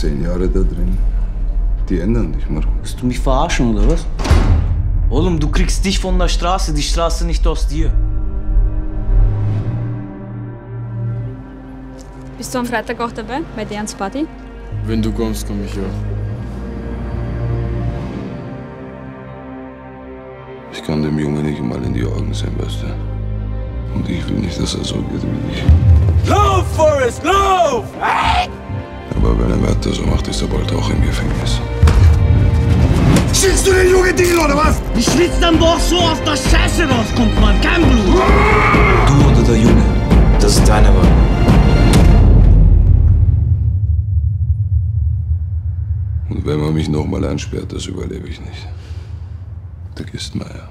zehn Jahre da drin. Die ändern dich, Marco. Willst du mich verarschen oder was? Oğlum, du kriegst dich von der Straße, die Straße nicht aus dir. Bist du am Freitag auch dabei, bei Derns Party? Wenn du kommst, komm ich auch. Ich kann dem Jungen nicht mal in die Augen sehen, weißt du? Und ich will nicht, dass er so geht wie ich. Lauf, Forrest, lauf! Wenn er weiter so macht, ist er bald auch im Gefängnis. Schießt du den Junge Deal oder was? Ich schwitz dann doch so auf der Scheiße rauskommt, Mann. Kein Blut. Du oder der Junge? Das ist deine Wahl. Und wenn man mich nochmal einsperrt, das überlebe ich nicht. Der Gistmeier.